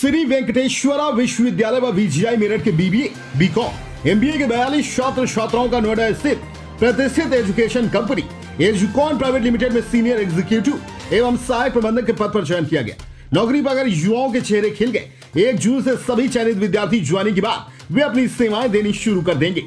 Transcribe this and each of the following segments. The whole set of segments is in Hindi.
श्री वेंकटेश्वरा विश्वविद्यालय व वीजीआई मेरठ के बीबीए बीकॉम एमबीए के बयालीस छात्र छात्राओं का नोएडा स्थित प्रतिष्ठित education company, Educon private limited में सीनियर एग्जीक्यूटिव एवं सहायक प्रबंधक के पद पर चयन किया गया। नौकरी अगर युवाओं के चेहरे खिल गए, एक जून से सभी चयनित विद्यार्थी ज्वाइनिंग के बाद वे अपनी सेवाएँ देनी शुरू कर देंगे।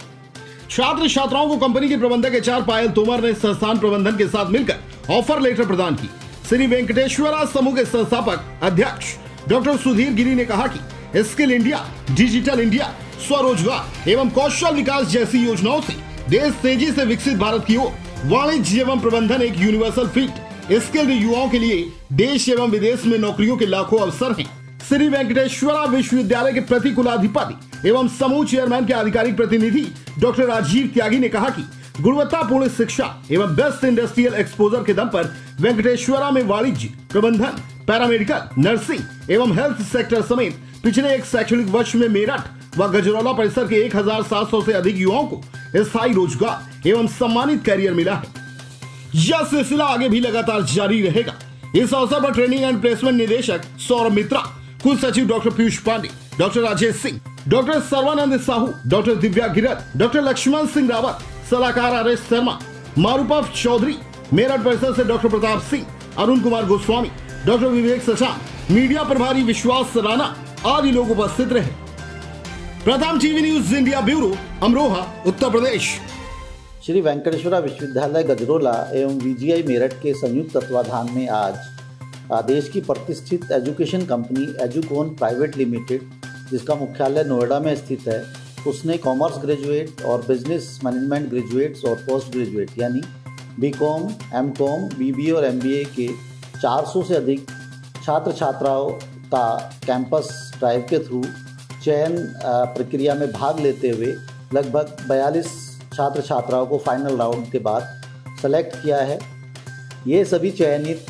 छात्र छात्राओं को कंपनी के प्रबंधक एच पायल तोमर ने संस्थान प्रबंधन के साथ मिलकर ऑफ़र लेटर प्रदान की। श्री वेंकटेश्वरा समूह के संस्थापक अध्यक्ष डॉक्टर सुधीर गिरी ने कहा कि स्किल इंडिया, डिजिटल इंडिया, स्वरोजगार एवं कौशल विकास जैसी योजनाओं से देश तेज़ी से विकसित भारत की ओर वाणिज्य एवं प्रबंधन एक यूनिवर्सल फ़ील्ड स्किल्ड युवाओं के लिए देश एवं विदेश में नौकरियों के लाखों अवसर हैं। श्री वेंकटेश्वरा विश्वविद्यालय के प्रतिकुलाधिपति एवं समूह चेयरमैन के आधिकारिक प्रतिनिधि डॉक्टर राजीव त्यागी ने कहा कि गुणवत्तापूर्ण शिक्षा एवं बेस्ट इंडस्ट्रियल एक्सपोजर के दम पर वेंकटेश्वरा में वाणिज्य, प्रबंधन पैरामेडिकल, नर्सिंग एवं हेल्थ सेक्टर समेत पिछले एक शैक्षणिक वर्ष में मेरठ व गजरौला परिसर के 1700 से अधिक युवाओं को स्थायी रोज़गार एवं सम्मानित कैरियर मिला है। यह सिलसिला आगे भी लगातार जारी रहेगा। इस अवसर पर ट्रेनिंग एंड प्लेसमेंट निदेशक सौरभ मित्रा, कुल सचिव doctor Piyush Pande, doctor Rajesh Singh, doctor Sarvanand Sahu, doctor Divya Girat doctor Lakshman Singh Rawat, सलाहकार आर एस शर्मा मारूपफ चौधरी, मेरठ परिसर से doctor Pratap Singh, Arun Kumar Goswami doctor Vivek Sachan media प्रभारी विश्वास राणा आदि लोग उपस्थित रहे। Pratham TV news India bureau, Amroha, Uttar Pradesh. Shri Venkateshwara विश्वविद्यालय, गजरोला एवं वीजीआई मेरठ के संयुक्त तत्वाधान में आज देश की प्रतिष्ठित education company Educon private limited, जिसका मुख्यालय नोएडा में स्थित है, उसने कॉमर्स ग्रेजुएट और बिज़नेस मैनेजमेंट ग्रेजुएट्स और पोस्ट ग्रेजुएट, यानी B com M com B और एम बी ए के 400 से अधिक छात्र छात्राओं का कैंपस ड्राइव के थ्रू चयन प्रक्रिया में भाग लेते हुए लगभग 42 छात्र छात्राओं को फाइनल राउंड के बाद सेलेक्ट किया है। ये सभी चयनित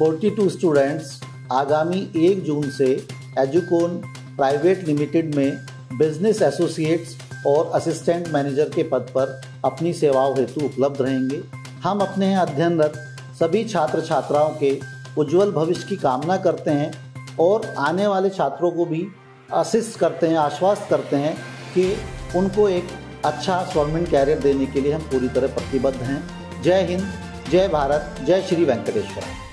42 स्टूडेंट्स आगामी 1 जून से एजुकोन प्राइवेट लिमिटेड में बिज़नेस एसोसिएट्स और असिस्टेंट मैनेजर के पद पर अपनी सेवाओं हेतु उपलब्ध रहेंगे। हम अपने अध्ययनरत सभी छात्र छात्राओं के उज्जवल भविष्य की कामना करते हैं और आने वाले छात्रों को भी असिस्ट करते हैं आश्वास्त करते हैं कि उनको एक अच्छा स्वर्णिम कैरियर देने के लिए हम पूरी तरह प्रतिबद्ध हैं। जय हिंद, जय भारत, जय श्री वेंकटेश्वर।